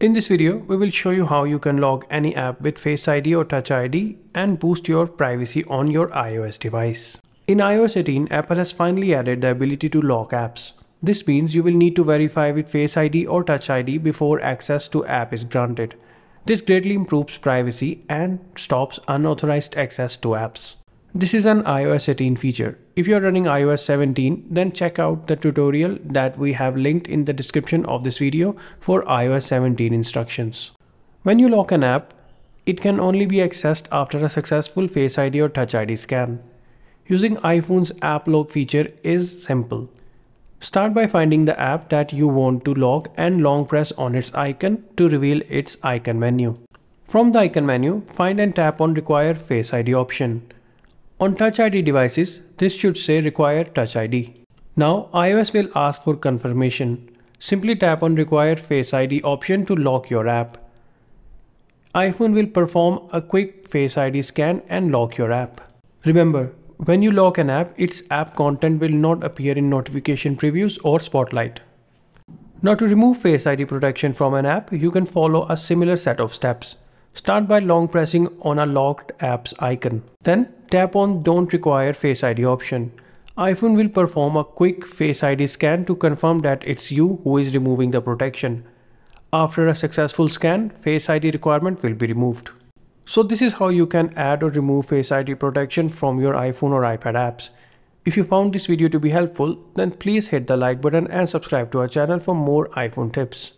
In this video, we will show you how you can log any app with Face ID or Touch ID and boost your privacy on your iOS device. In iOS 18, Apple has finally added the ability to lock apps. This means you will need to verify with Face ID or Touch ID before access to app is granted. This greatly improves privacy and stops unauthorized access to apps. This is an iOS 18 feature. If you're running iOS 17, then check out the tutorial that we have linked in the description of this video for iOS 17 instructions. When you lock an app, it can only be accessed after a successful Face ID or Touch ID scan. Using iPhone's app lock feature is simple. Start by finding the app that you want to log and long press on its icon to reveal its icon menu. From the icon menu, find and tap on require Face ID option. On Touch ID devices, this should say require Touch ID. Now iOS will ask for confirmation. Simply tap on require Face ID option to lock your app. iPhone will perform a quick Face ID scan and lock your app. Remember, when you lock an app, its app content will not appear in notification previews or spotlight. Now to remove Face ID protection from an app, you can follow a similar set of steps. Start by long pressing on a locked app's icon. Then tap on don't require Face ID option. iPhone will perform a quick Face ID scan to confirm that it's you who is removing the protection. After a successful scan, Face ID requirement will be removed. So this is how you can add or remove Face ID protection from your iPhone or iPad apps. If you found this video to be helpful, then please hit the like button and subscribe to our channel for more iPhone tips.